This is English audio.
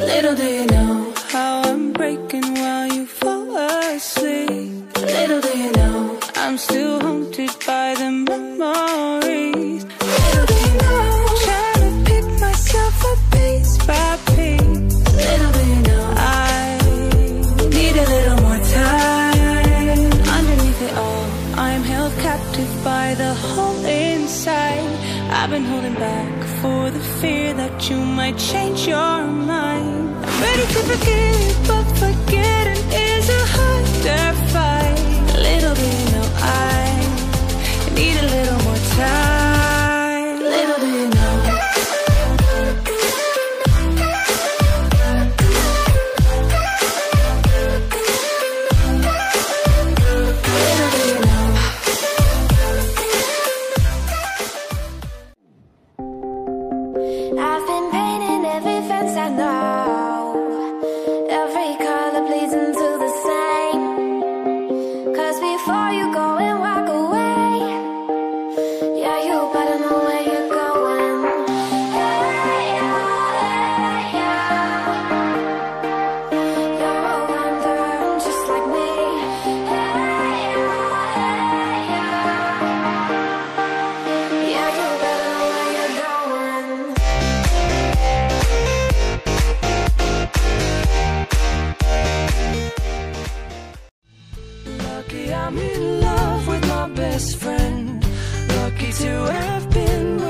Little do you know still haunted by the memories. Little do know trying to pick myself up piece by piece. Little do know I need a little more time. Underneath it all, I'm held captive by the hole inside. I've been holding back for the fear that you might change your mind. I'm ready to forgive, but forgetting is I've been Lucky I'm in love with my best friend. Lucky to have been